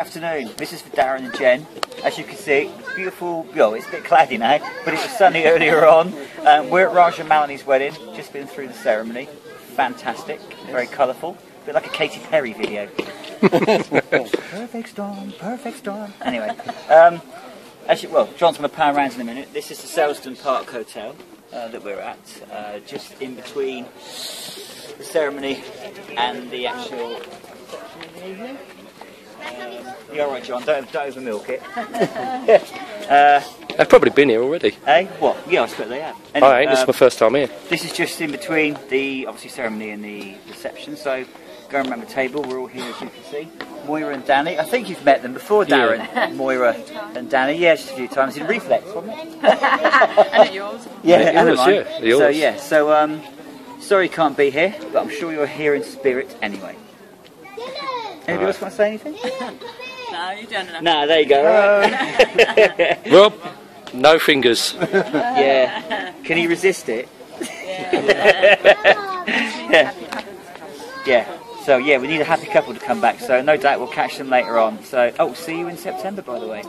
Afternoon. This is for Darren and Jen. As you can see, beautiful. Well, it's a bit cloudy now, but it was sunny earlier on. Um, we're at Raj and Melanie's wedding. Just been through the ceremony. Fantastic. Very colourful. A bit like a Katy Perry video. perfect storm. Perfect storm. Anyway, um, as you, well, John's going to pan around in a minute. This is the Selsdon Park Hotel uh, that we're at, uh, just in between the ceremony and the actual reception in the evening. Um, you're all right, John. Don't, don't over milk it. uh, They've probably been here already. eh? What? Yeah, I suppose they have. I Anyway, ain't. This is um, my first time here. this is just in between the obviously ceremony and the reception. So go around the table. We're all here as you can see. Moira and Danny. I think you've met them before, Darren. Moira and Danny. Yeah, just a few times in Reflex, wasn't it? and at yours. Yeah, Yeah, and yours, mine. yeah, So yeah, so um, sorry you can't be here, but I'm sure you're here in spirit anybody Anybody else want to say anything? No, you don't enough. nah, there you go. all right. Rob, no fingers. yeah. Can he resist it? Yeah. Yeah. So yeah, we need a happy couple to come back. So no doubt we'll catch them later on. So oh, see you in September, by the way.